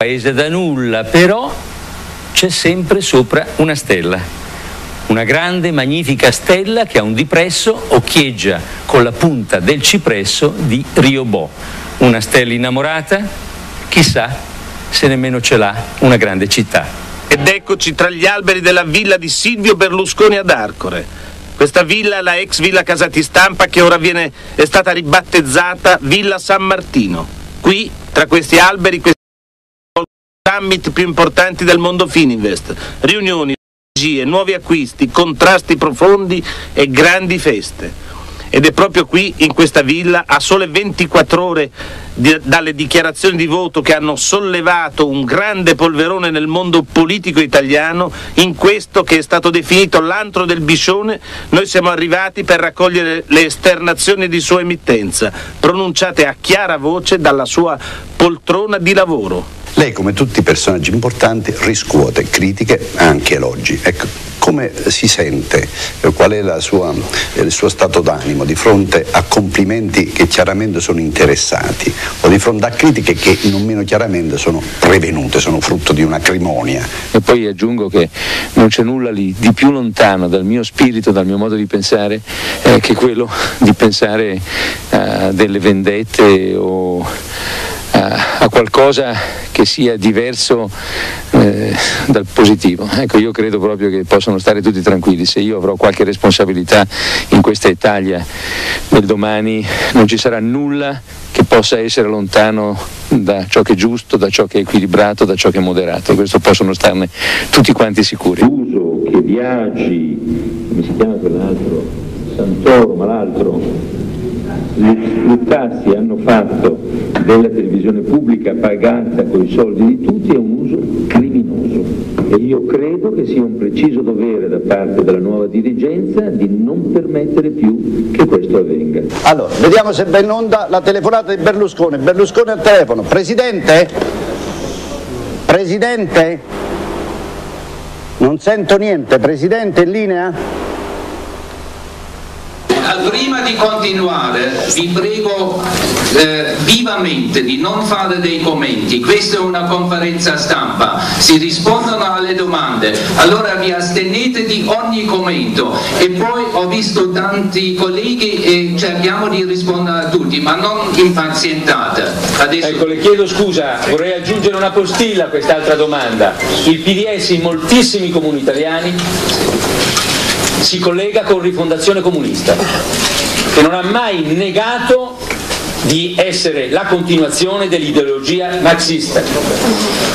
paese da nulla, però c'è sempre sopra una stella. Una grande, magnifica stella che ha un dipresso occhieggia con la punta del cipresso di Riobò. Una stella innamorata? Chissà se nemmeno ce l'ha una grande città. Ed eccoci tra gli alberi della villa di Silvio Berlusconi ad Arcore. Questa villa la ex villa Casati Stampa che ora viene, è stata ribattezzata Villa San Martino. Qui, tra questi alberi, questi summit più importanti del mondo Fininvest, riunioni, strategie, nuovi acquisti, contrasti profondi e grandi feste. Ed è proprio qui, in questa villa, a sole 24 ore di- dalle dichiarazioni di voto che hanno sollevato un grande polverone nel mondo politico italiano, in questo che è stato definito l'antro del biscione, noi siamo arrivati per raccogliere le esternazioni di sua emittenza, pronunciate a chiara voce dalla sua poltrona di lavoro. Lei, come tutti i personaggi importanti, riscuote critiche, anche elogi. Ecco, come si sente? Eh, Qual è sua- eh, il suo stato d'animo di fronte a complimenti che chiaramente sono interessati o di fronte a critiche che non meno chiaramente sono prevenute, sono frutto di un'acrimonia? E poi aggiungo che non c'è nulla lì di più lontano dal mio spirito, dal mio modo di pensare, eh, che quello di pensare a delle vendette o a, a qualcosa che sia diverso eh, dal positivo. Ecco, io credo proprio che possano stare tutti tranquilli. Se io avrò qualche responsabilità in questa Italia del domani, non ci sarà nulla che possa essere lontano da ciò che è giusto, da ciò che è equilibrato, da ciò che è moderato. Questo possono starne tutti quanti sicuri. Uso che viaggi, come si chiama quell'altro? Santoro, ma l'altro? Luttazzi hanno fatto della televisione pubblica pagata con i soldi di tutti è un uso criminoso e io credo che sia un preciso dovere da parte della nuova dirigenza di non permettere più che questo avvenga. Allora, vediamo se va in onda la telefonata di Berlusconi. Berlusconi al telefono. Presidente? Presidente? Non sento niente. Presidente in linea? Prima di continuare vi prego eh, vivamente di non fare dei commenti, questa è una conferenza stampa, si rispondono alle domande, allora vi astenete di ogni commento. E poi ho visto tanti colleghi e cerchiamo di rispondere a tutti, ma non impazientate. Adesso... Ecco, le chiedo scusa, vorrei aggiungere una postilla a quest'altra domanda. Il PDS in moltissimi comuni italiani si collega con Rifondazione Comunista, che non ha mai negato di essere la continuazione dell'ideologia marxista,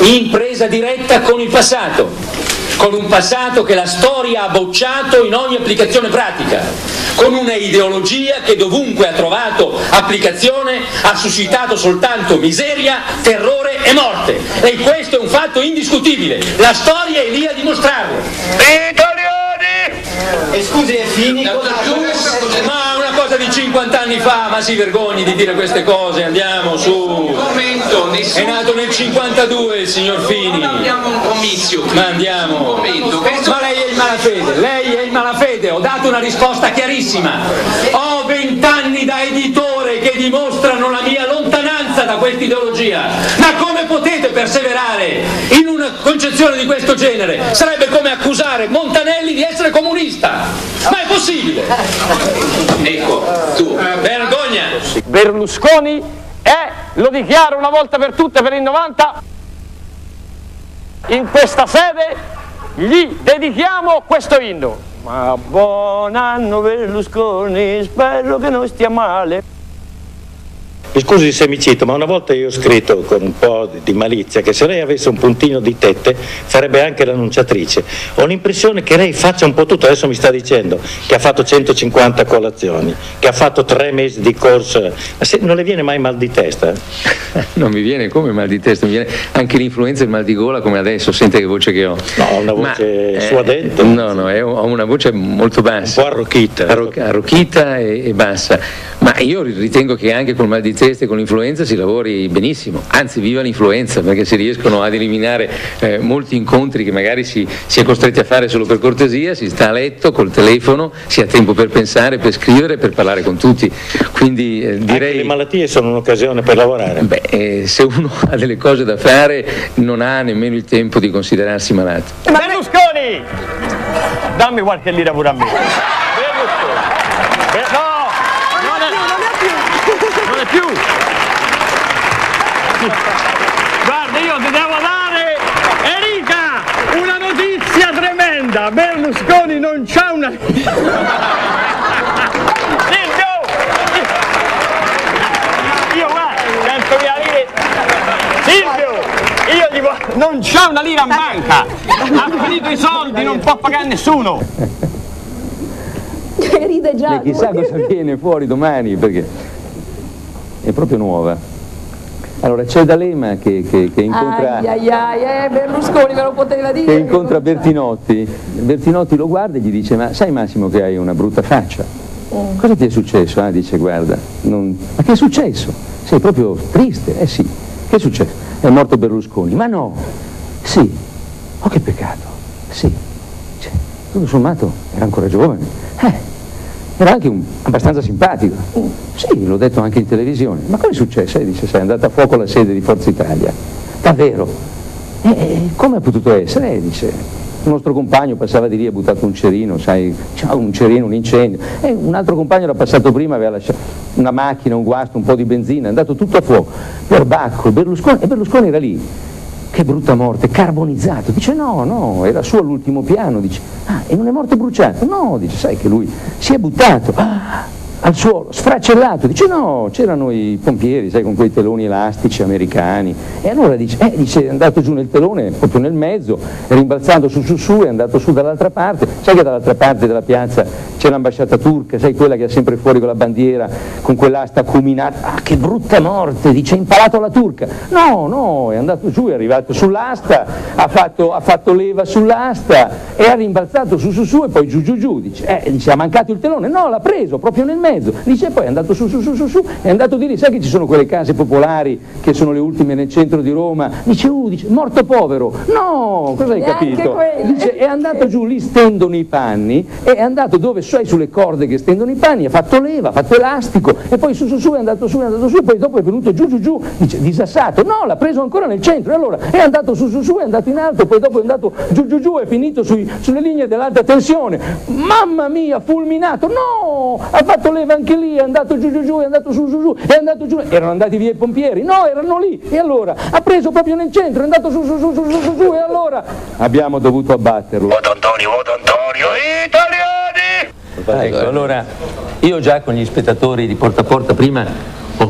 in presa diretta con il passato, con un passato che la storia ha bocciato in ogni applicazione pratica, con una ideologia che dovunque ha trovato applicazione ha suscitato soltanto miseria, terrore e morte. E questo è un fatto indiscutibile. La storia è lì a dimostrarlo. E scusi, è finito. Ma una cosa di 50 anni fa, ma si vergogni di dire queste cose, andiamo su. È nato nel 52 il signor Fini. Non abbiamo un comizio. Ma andiamo. Ma lei è il malafede, lei è il malafede, ho dato una risposta chiarissima. Ho vent'anni da editore che dimostrano la mia lontananza da questa ideologia. Ma come potete perseverare in una concezione di questo genere? Sarebbe come accusare Montanelli comunista. Ma è possibile? Ecco, tu. Vergogna! Berlusconi è, lo dichiaro una volta per tutte per il 90, in questa sede gli dedichiamo questo inno. Ma buon anno Berlusconi, spero che non stia male. Mi scusi se mi cito, ma una volta io ho scritto con un po' di malizia che se lei avesse un puntino di tette farebbe anche l'annunciatrice. Ho l'impressione che lei faccia un po' tutto, adesso mi sta dicendo che ha fatto 150 colazioni, che ha fatto tre mesi di corsa, ma se, non le viene mai mal di testa? Non mi viene come mal di testa, mi viene anche l'influenza e il mal di gola come adesso, sente che voce che ho. No, ho una voce Ma, eh, suadente. No, no, è- ho una voce molto bassa. Un po' arrocchita. Arro- arrocchita e, e bassa. Ma io ritengo che anche col mal di testa feste con l'influenza si lavori benissimo, anzi viva l'influenza perché si riescono ad eliminare eh, molti incontri che magari si, si, è costretti a fare solo per cortesia, si sta a letto col telefono, si ha tempo per pensare, per scrivere, per parlare con tutti. Quindi eh, direi... Anche le malattie sono un'occasione per lavorare. Beh, eh, se uno ha delle cose da fare non ha nemmeno il tempo di considerarsi malato. Berlusconi! Dammi qualche lira pure a me. Berlusconi. Be- no! Non è, non è più! Guarda, io ti devo dare, Erika, una notizia tremenda. Berlusconi non c'ha una... Silvio! Io guarda, 100 mila lire. Silvio! Io dico, non c'ha una lira in banca! Ha finito i soldi, non può pagare nessuno! Che ride già. E chissà cosa viene fuori domani perché è proprio nuova. Allora c'è D'Alema che, che, che incontra, Ai ai ai, eh, Berlusconi me lo poteva dire. che incontra Bertinotti, Bertinotti lo guarda e gli dice ma sai Massimo che hai una brutta faccia? Mm. Cosa ti è successo? Ah, dice guarda, non... ma che è successo? Sei proprio triste? Eh sì, che è successo? È morto Berlusconi, ma no, sì, oh che peccato, sì, cioè, tutto sommato era ancora giovane, eh, era anche un, abbastanza simpatico, sì, l'ho detto anche in televisione, ma come è successo? Eh, dice, sei andata a fuoco la sede di Forza Italia, davvero? E eh, come ha potuto essere? Eh, dice, un nostro compagno passava di lì e ha buttato un cerino, sai, ciao, un cerino, un incendio. E un altro compagno era passato prima, aveva lasciato una macchina, un guasto, un po' di benzina, è andato tutto a fuoco. Per Bacco, Berlusconi, e Berlusconi era lì. Che brutta morte, carbonizzato. Dice no, no, era su all'ultimo piano. Dice, ah, e non è morto bruciato? No, dice, sai che lui si è buttato. Ah, al suolo, sfracellato, dice no, c'erano i pompieri, sai, con quei teloni elastici americani, e allora dice, eh, dice, è andato giù nel telone, proprio nel mezzo, rimbalzando su su su, è andato su dall'altra parte, sai che dall'altra parte della piazza c'è l'ambasciata turca, sai quella che ha sempre fuori con la bandiera, con quell'asta acuminata, ah che brutta morte, dice, è impalato alla turca, no, no, è andato giù, è arrivato sull'asta, ha fatto, ha fatto leva sull'asta, e ha rimbalzato su su su e poi giù giù giù, dice, eh, dice, ha mancato il telone, no, l'ha preso proprio nel mezzo, dice poi è andato su su su su su, è andato di lì, sai che ci sono quelle case popolari che sono le ultime nel centro di Roma, dice, uh, dice, morto povero, no, cosa hai Neanche capito? Dice, è andato giù, lì stendono i panni, e è andato dove sai sulle corde che stendono i panni, ha fatto leva, ha fatto elastico, e poi su su su è andato su, è andato su, e poi dopo è venuto giù giù giù, dice, disassato, no, l'ha preso ancora nel centro, e allora è andato su su su, è andato in alto, poi dopo è andato giù giù giù, è finito sui- sulle linee dell'alta tensione, mamma mia, fulminato, no, ha fatto leva anche lì, è andato giù giù giù, è andato su su su, è andato giù, erano andati via i pompieri, no, erano lì, e allora? Ha preso proprio nel centro, è andato su su su su su su, su e allora? Abbiamo dovuto abbatterlo. Voto Antonio, voto Antonio, italiani! Ecco, allora io già con gli spettatori di porta a porta prima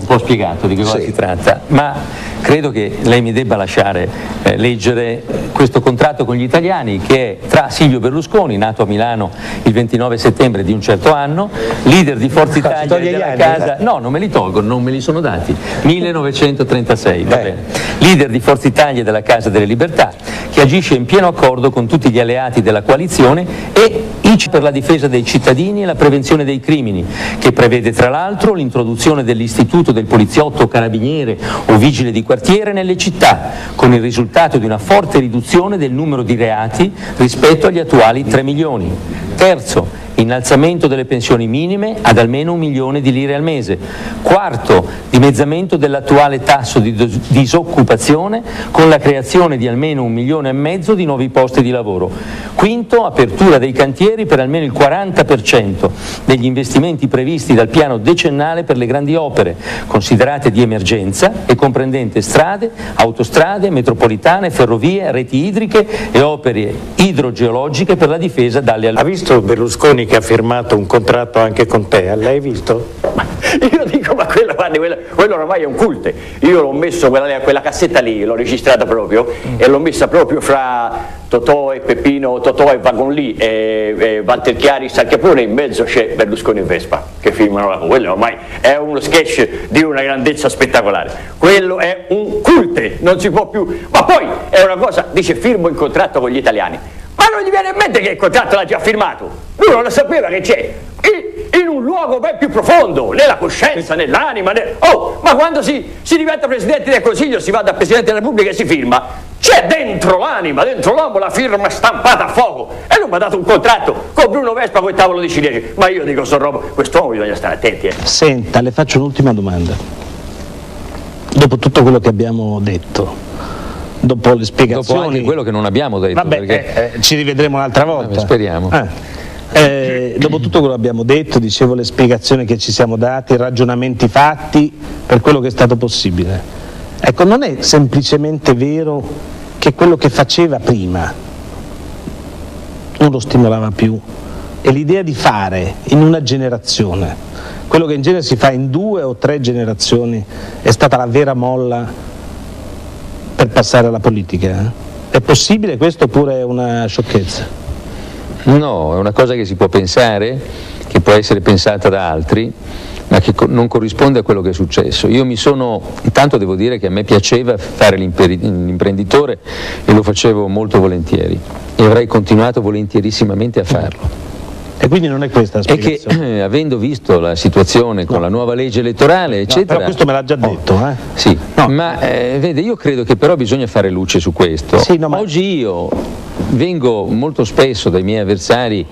un po' spiegato di che cosa si tratta, ma credo che lei mi debba lasciare eh, leggere questo contratto con gli italiani che è tra Silvio Berlusconi, nato a Milano il 29 settembre di un certo anno, leader di Forza Italia della anni, casa... No, non me li tolgo, non me li sono dati. 1936, va bene. Leader di Forza Italia della Casa delle Libertà, che agisce in pieno accordo con tutti gli alleati della coalizione e ICI per la difesa dei cittadini e la prevenzione dei crimini, che prevede tra l'altro l'introduzione dell'istituto del poliziotto, carabiniere o vigile di quartiere nelle città, con il risultato di una forte riduzione del numero di reati rispetto agli attuali 3 milioni. Terzo, innalzamento delle pensioni minime ad almeno un milione di lire al mese. Quarto, dimezzamento dell'attuale tasso di dis- disoccupazione con la creazione di almeno un milione e mezzo di nuovi posti di lavoro. Quinto, apertura dei cantieri per almeno il 40% degli investimenti previsti dal piano decennale per le grandi opere, considerate di emergenza e comprendente strade, autostrade, metropolitane, ferrovie, reti idriche e opere idrogeologiche per la difesa dalle Ha visto Berlusconi che ha firmato un contratto anche con te? L'hai visto? Io dico, ma quello, guardi, quello, quello ormai è un culte. Io l'ho messo, quella, quella cassetta lì, l'ho registrata proprio e l'ho messa proprio fra Totò e Peppino, Totò e Vagon lì e, e Walter Chiari, Sacchiapone, in mezzo c'è Berlusconi e Vespa che filmano la quello ormai è uno sketch di una grandezza spettacolare. Quello è un culte, non si può più. Ma poi è una cosa, dice firmo il contratto con gli italiani. Ma non gli viene in mente che il contratto l'ha già firmato? Lui non lo sapeva che c'è. Il, in un luogo ben più profondo, nella coscienza, nell'anima. nel- Oh, ma quando si, si diventa Presidente del Consiglio, si va da Presidente della Repubblica e si firma, c'è dentro l'anima, dentro l'uomo la firma stampata a fuoco. E lui mi ha dato un contratto con Bruno Vespa con il tavolo di cinese. Ma io dico, sto roba, quest'uomo bisogna stare attenti. Eh. Senta, le faccio un'ultima domanda. Dopo tutto quello che abbiamo detto, dopo le Dopo spiegazioni... anche quello che non abbiamo detto. Vabbè, perché... eh, eh, ci rivedremo un'altra volta. speriamo. Eh. Dopo tutto quello che abbiamo detto, dicevo le spiegazioni che ci siamo dati, i ragionamenti fatti per quello che è stato possibile. Ecco, non è semplicemente vero che quello che faceva prima non lo stimolava più e l'idea di fare in una generazione, quello che in genere si fa in due o tre generazioni, è stata la vera molla per passare alla politica. eh? È possibile questo oppure è una sciocchezza? No, è una cosa che si può pensare, che può essere pensata da altri, ma che co- non corrisponde a quello che è successo. Io mi sono, intanto devo dire che a me piaceva fare l'imprenditore e lo facevo molto volentieri e avrei continuato volentierissimamente a farlo. E quindi non è questa la E che spiegazione? eh, avendo visto la situazione con la nuova legge elettorale, eccetera. però questo me l'ha già detto, eh? Sì, ma eh, vede, io credo che però bisogna fare luce su questo. Oggi io vengo molto spesso dai miei avversari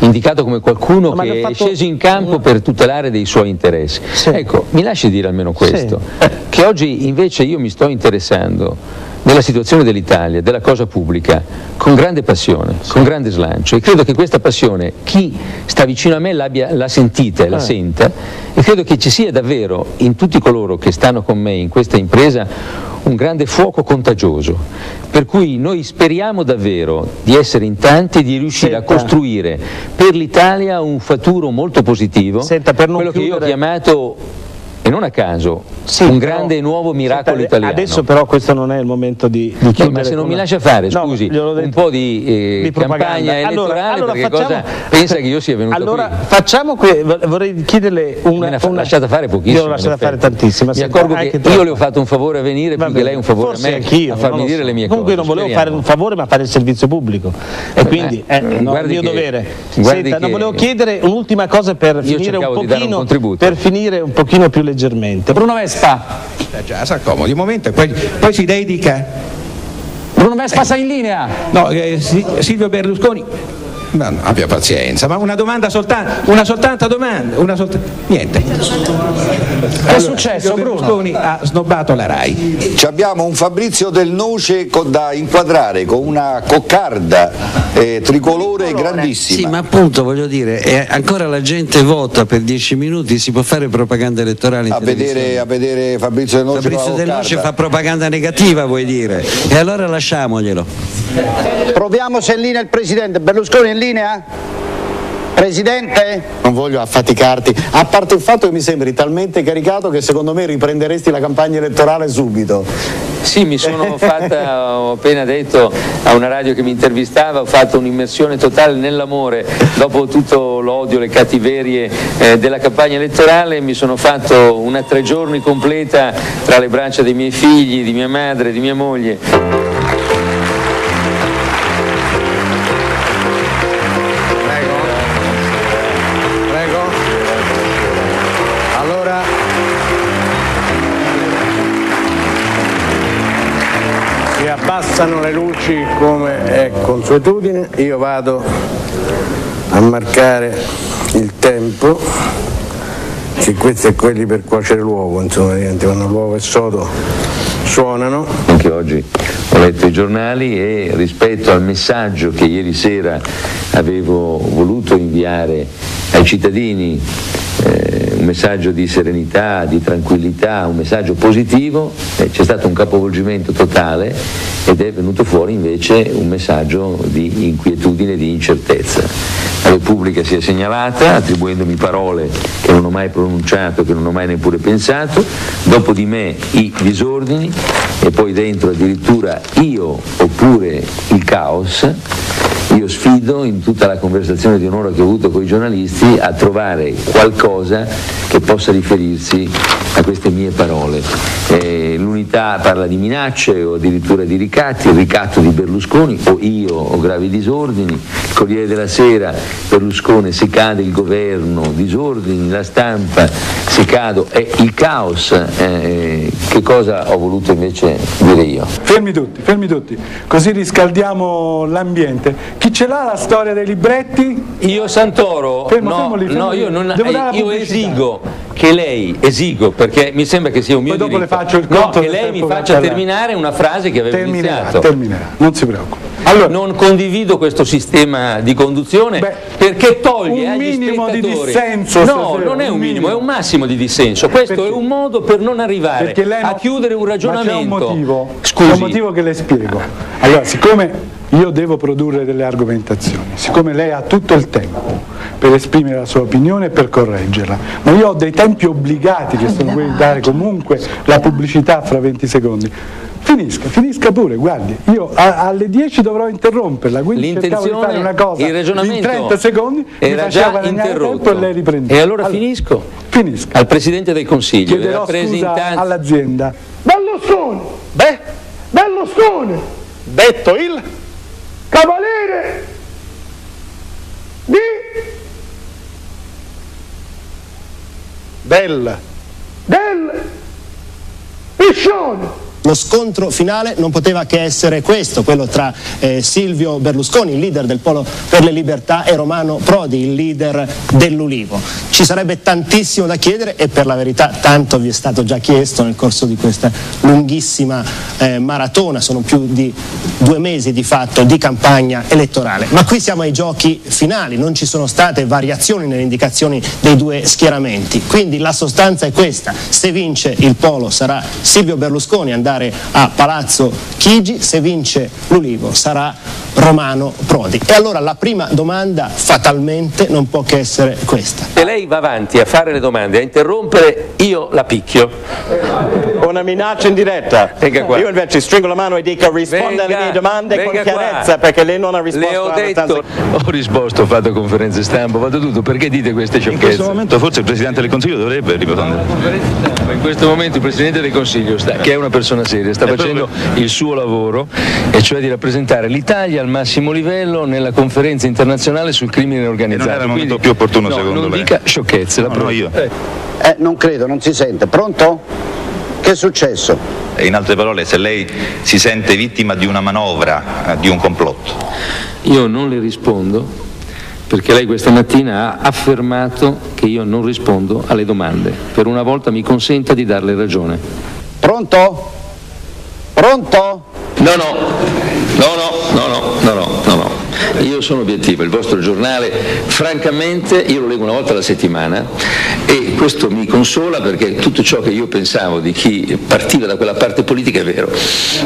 indicato come qualcuno ma che è sceso in campo per tutelare dei suoi interessi. Ecco, mi lasci dire almeno questo, che oggi invece io mi sto interessando della situazione dell'Italia, della cosa pubblica, con grande passione, con grande slancio e credo che questa passione chi sta vicino a me l'abbia, la sentita e la Eh. senta e credo che ci sia davvero in tutti coloro che stanno con me in questa impresa un grande fuoco contagioso, per cui noi speriamo davvero di essere in tanti e di riuscire a costruire per l'Italia un futuro molto positivo, quello che io ho chiudere- chiamato, e non a caso, un grande e nuovo miracolo Senta, italiano. Adesso però questo non è il momento di, di No, chiudere. ma se non con mi una- lascia fare, No, scusi, detto. un po' di, eh, Di campagna Allora- elettorale allora perché facciamo- cosa pensa che io sia venuto Allora qui? facciamo que- vorrei chiederle una, Me ne fa- una- lasciata fare pochissimo. Io l'ho lasciata fare effetti. tantissima. Mi senta, accorgo che io le ho fatto un favore a venire più che lei un favore a me anch'io, a farmi dire so. le mie Comunque cose. non volevo speriamo. fare un favore ma fare il servizio pubblico e quindi eh, è no, il mio che- dovere. Senta, non che- volevo chiedere un'ultima cosa per finire un pochino contributo. per leggermente. Bruno Vespa. Eh già, si accomodi un momento e poi, poi si dedica. Bruno Vespa sei in linea. No, eh, Si- Silvio Berlusconi. No, no, abbia pazienza, ma una domanda soltanto, una soltanto domanda, una solta- niente. Che è successo, Berlusconi ha snobbato la RAI. Ci abbiamo un Fabrizio Del Noce co- da inquadrare con una coccarda eh, tricolore grandissima. Sì, ma appunto voglio dire, eh, ancora la gente vota per dieci minuti, si può fare propaganda elettorale in A televisione. vedere, a vedere Fabrizio Del Noce Fabrizio con la Del Noce fa propaganda negativa, vuoi dire? E allora lasciamoglielo. Proviamo se è in linea il Presidente. Berlusconi è in linea? Presidente? Non voglio affaticarti, a parte il fatto che mi sembri talmente caricato che secondo me riprenderesti la campagna elettorale subito. Sì, mi sono fatta, ho appena detto a una radio che mi intervistava, ho fatto un'immersione totale nell'amore dopo tutto l'odio, le cattiverie eh, della campagna elettorale, mi sono fatto una tre giorni completa tra le braccia dei miei figli, di mia madre, di mia moglie. Si abbassano le luci come è consuetudine, io vado a marcare il tempo, che questi è quelli per cuocere l'uovo, insomma, quando l'uovo è sodo suonano. Anche oggi ho letto i giornali e rispetto al messaggio che ieri sera avevo voluto inviare ai cittadini, eh, un messaggio di serenità, di tranquillità, un messaggio positivo, eh, c'è stato un capovolgimento totale ed è venuto fuori invece un messaggio di inquietudine di incertezza. La Repubblica si è segnalata attribuendomi parole che non ho mai pronunciato, che non ho mai neppure pensato, dopo di me i disordini e poi dentro addirittura io oppure il caos. Io sfido in tutta la conversazione di onore che ho avuto con i giornalisti a trovare qualcosa che possa riferirsi a queste mie parole. Eh, novità parla di minacce o addirittura di ricatti, il ricatto di Berlusconi o io ho gravi disordini, il Corriere della Sera, Berlusconi se cade il governo, disordini, la stampa se cado, è il caos, eh, che cosa ho voluto invece dire io? Fermi tutti, fermi tutti, così riscaldiamo l'ambiente. Chi ce l'ha la storia dei libretti? Io Santoro, Fermo, no, fermo lì, fermo no, io, non, la io esigo che lei, esigo perché mi sembra che sia un mio Poi dopo diritto, le faccio il no, che lei mi faccia terminare una frase che avevo Terminerà, iniziato. terminerà, non si preoccupi. non condivido questo sistema di conduzione perché toglie un minimo di dissenso No, non è un minimo, è un massimo di dissenso. Questo è un modo per non arrivare Perché a chiudere un Ma c'è un ragionamento. motivo, Scusi. c'è un motivo che le spiego. Allora, siccome io devo produrre delle argomentazioni, siccome lei ha tutto il tempo per esprimere la sua opinione e per correggerla, ma io ho dei tempi obbligati che sono quelli di dare comunque la pubblicità fra 20 secondi. Finisca, finisca pure, guardi, io a- alle 10 dovrò interromperla, quindi cercavo di fare una cosa il in ragionamento 30 secondi, mi era faceva già interrotto. tempo e lei riprendeva. E allora finisco? Finisca. Al Presidente del Consiglio, Chiederò scusa rappresentanti- all'azienda. Berlusconi! Beh, Berlusconi! Detto il cavaliere di Del. del Piscione. Lo scontro finale non poteva che essere questo, quello tra eh, Silvio Berlusconi, il leader del Polo per le Libertà, e Romano Prodi, il leader dell'Ulivo. Ci sarebbe tantissimo da chiedere e per la verità tanto vi è stato già chiesto nel corso di questa lunghissima eh, maratona, sono più di due mesi di fatto di campagna elettorale. Ma qui siamo ai giochi finali, non ci sono state variazioni nelle indicazioni dei due schieramenti. Quindi la sostanza è questa, se vince il Polo sarà Silvio Berlusconi andare a Palazzo Chigi, se vince l'Ulivo sarà Romano Prodi. E allora la prima domanda fatalmente non può che essere questa. Se lei va avanti a fare le domande, a interrompere, io la picchio. Una minaccia in diretta. Venga qua. Io invece stringo la mano e dico risponda alle Venga, mie domande con chiarezza qua. perché lei non ha risposto Le ho detto, Ho risposto, ho fatto conferenze stampa, ho fatto tutto, perché dite queste In questo sciocchezze? momento forse il Presidente del Consiglio dovrebbe rispondere. In questo momento il Presidente del Consiglio, sta- che è una persona seria, sta facendo il suo lavoro, e cioè di rappresentare l'Italia al massimo livello nella conferenza internazionale sul crimine organizzato. E non era il momento Quindi- più opportuno, no, secondo non lei? dica sciocchezze, la No, no, io. Eh, non credo, non si sente. Pronto? Che è successo? In altre parole, se lei si sente vittima di una manovra, eh, di un complotto. Io non le rispondo perché lei questa mattina ha affermato che io non rispondo alle domande. Per una volta mi consenta di darle ragione. Pronto? Pronto? No, no, no, no, no, no, no, no, no. Io sono obiettivo, il vostro giornale, francamente, io lo leggo una volta alla settimana e questo mi consola perché tutto ciò che io pensavo di chi partiva da quella parte politica è vero.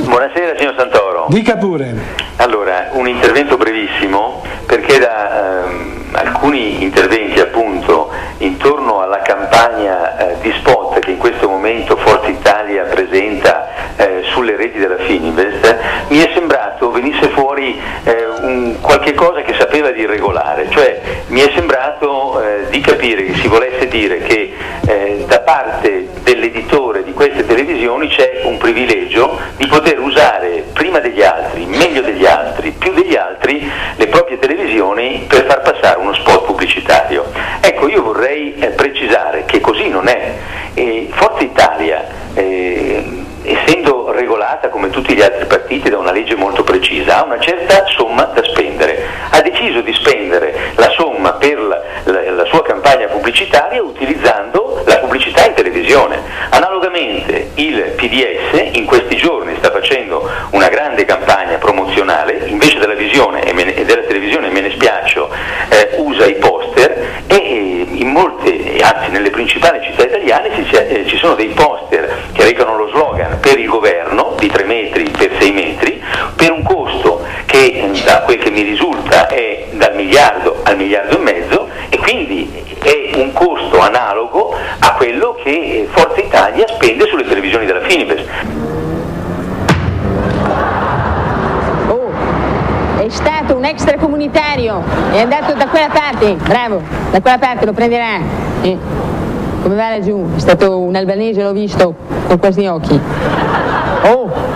Buonasera signor Santoro. Dica pure. Allora, un intervento brevissimo perché da ehm, alcuni interventi appunto intorno alla campagna eh, di spot che in questo momento Forza Italia presenta eh, sulle reti della Fininvest, mi è sembrato venisse fuori eh, un qualche cosa che sapeva di irregolare, cioè mi è sembrato eh, di capire che si volesse dire che eh, da parte dell'editore di queste televisioni c'è un privilegio di poter usare prima degli altri, meglio degli altri, più degli altri le proprie televisioni per far passare uno spot pubblicitario. Ecco, io vorrei eh, precisare che così non è. E Forza Italia, eh, essendo regolata come tutti gli altri partiti da una legge molto precisa, ha una certa somma da spendere. Ha deciso di spendere la somma per la, la- la sua campagna pubblicitaria utilizzando la pubblicità in televisione. Analogamente il PDS in questi giorni sta facendo una grande campagna promozionale, invece della visione e, me e della televisione me ne spiaccio, eh, usa i poster e molte, anzi nelle principali città italiane ci, eh, ci sono dei poster che recano lo slogan per il governo di 3 metri per 6 metri, per un costo che eh, da quel che mi risulta è dal miliardo al miliardo e mezzo e quindi è un costo analogo a quello che eh, Forza Italia spende sulle televisioni della Finibest. È stato un extracomunitario, è andato da quella parte, bravo, da quella parte lo prenderà. Eh. Come va laggiù? È stato un albanese, l'ho visto con questi occhi. Oh!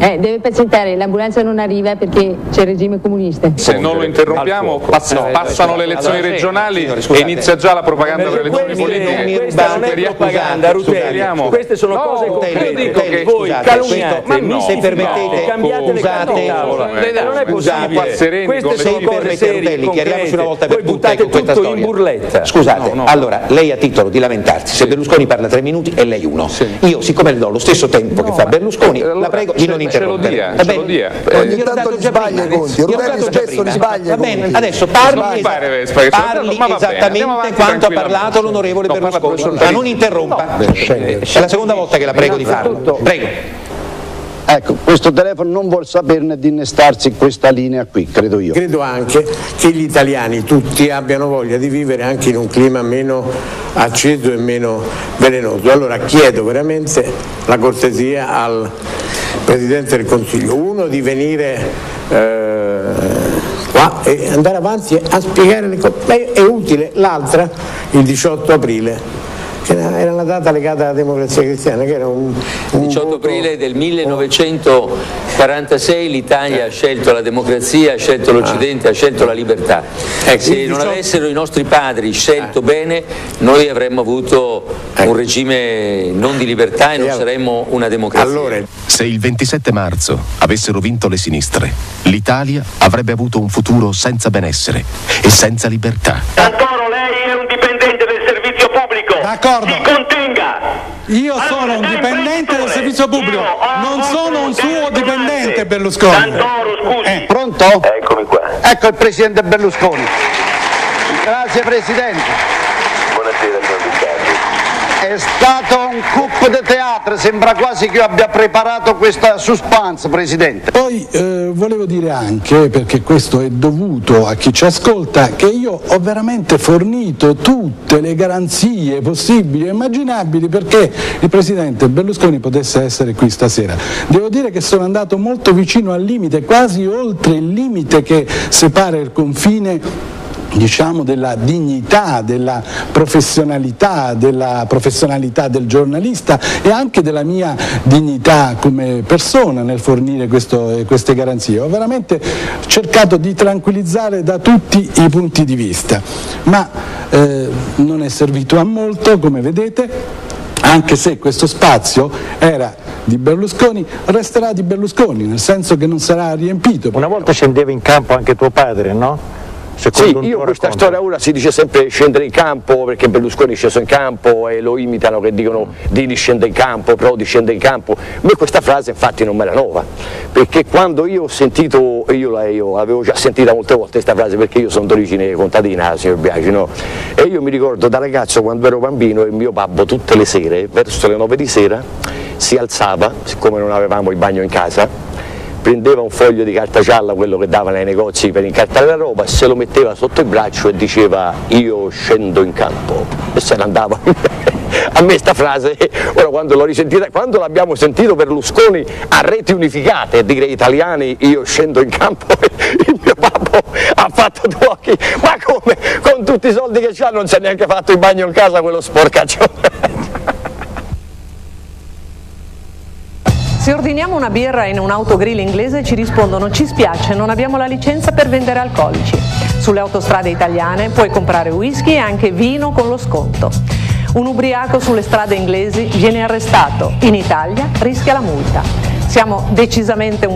Eh, deve presentare, l'ambulanza non arriva perché c'è il regime comunista. Se non lo interrompiamo pass- No, passano le elezioni allora, sì. regionali Signori, e inizia già la propaganda per le elezioni Queste- politiche. questa non è propaganda, Rutelli. Queste sono No, cose io concrete. dico che voi scusate, calunniate, ma no, se permettete, no, cambiate le tavola. eh, non è scusate, possibile. Queste le sono cose serie, chiariamoci una volta per Voi tutte buttate con questa tutto in burletta. Scusate, allora lei ha titolo di lamentarsi, se Berlusconi parla tre minuti e lei uno. Io, siccome le do lo stesso tempo che fa Berlusconi, la prego di ce- ce lo dia, ce lo dia. Eh, Ogni gliel'ho tanto li sbaglia i conti. Già spesso li sbaglia Va i bene, conti. adesso parli, parli esattamente quanto ha parlato l'onorevole Berlusconi, ma non interrompa. È la seconda volta che la prego di farlo. Prego. Ecco, questo telefono non vuol saperne di innestarsi in questa linea qui, credo io. Credo anche che gli italiani tutti abbiano voglia di vivere anche in un clima meno acceso e meno velenoso. Allora chiedo veramente la cortesia al Presidente del Consiglio, uno di venire eh, qua e andare avanti a spiegare le cose. È utile, l'altra, il 18 aprile, una data legata alla democrazia cristiana, che era un, un 18 aprile del 1946 l'Italia ha scelto la democrazia, ha scelto l'Occidente, ha scelto la libertà. Se il non 18 avessero i nostri padri scelto bene, noi avremmo avuto un regime non di libertà e non saremmo una democrazia. Se il 27 marzo avessero vinto le sinistre, l'Italia avrebbe avuto un futuro senza benessere e senza libertà. Santoro, lei è un dipendente del servizio pubblico. D'accordo. Si contenga. Io sono un dipendente del servizio pubblico, non sono un suo dipendente Berlusconi. Santoro, scusi. Eh, pronto? Eccomi qua. Ecco il Presidente Berlusconi. Grazie Presidente. È stato un coup de teatro, sembra quasi che io abbia preparato questa suspense, Presidente. Poi eh, volevo dire anche, perché questo è dovuto a chi ci ascolta, che io ho veramente fornito tutte le garanzie possibili e immaginabili perché il Presidente Berlusconi potesse essere qui stasera. Devo dire che sono andato molto vicino al limite, quasi oltre il limite che separa il confine diciamo della dignità, della professionalità, della professionalità del giornalista e anche della mia dignità come persona nel fornire questo- eh, queste garanzie. Ho veramente cercato di tranquillizzare da tutti i punti di vista, ma eh, non è servito a molto, come vedete. Anche se questo spazio era di Berlusconi, resterà di Berlusconi, nel senso che non sarà riempito. Una volta scendeva in campo anche tuo padre, no? Sì, Secondo io questa racconto. storia ora si dice sempre scendere in campo perché Berlusconi è sceso in campo e lo imitano che dicono Dini scende in campo, Prodi scende in campo. A me questa frase infatti non me la nuova, perché quando io ho sentito, io, la, io avevo già sentita molte volte questa frase perché io sono d'origine contadina, signor Biagi, no? E io mi ricordo da ragazzo quando ero bambino e mio babbo tutte le sere, verso le 9 di sera, si alzava, siccome non avevamo il bagno in casa, prendeva un foglio di carta gialla, quello che dava nei negozi per incartare la roba, se lo metteva sotto il braccio e diceva io scendo in campo e se ne andava. A me sta frase, ora quando l'ho risentita, quando l'abbiamo sentito Berlusconi a reti unificate dire italiani io scendo in campo, il mio babbo ha fatto due occhi, ma come? Con tutti i soldi che c'ha non si è neanche fatto il bagno in casa quello sporcaccione. Se ordiniamo una birra in un autogrill inglese ci rispondono ci spiace, non abbiamo la licenza per vendere alcolici. Sulle autostrade italiane puoi comprare whisky e anche vino con lo sconto. Un ubriaco sulle strade inglesi viene arrestato, in Italia rischia la multa. Siamo decisamente un